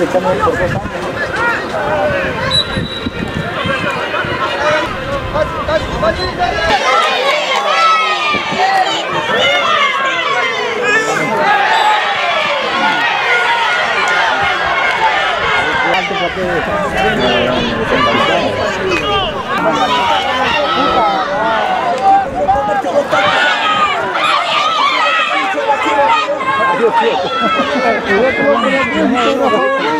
se echamos por dos a ñ o a c i s Eu vou colocar aqui um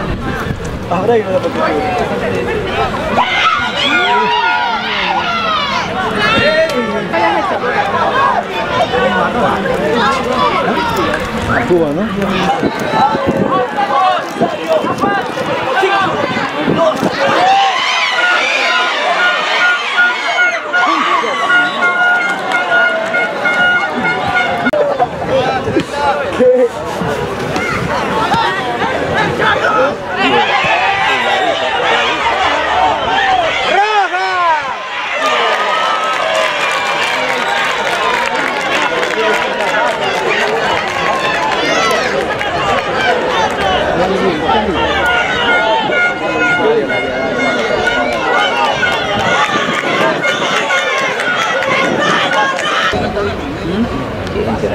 ahora que ver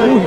Ui.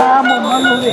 Vamos, mano de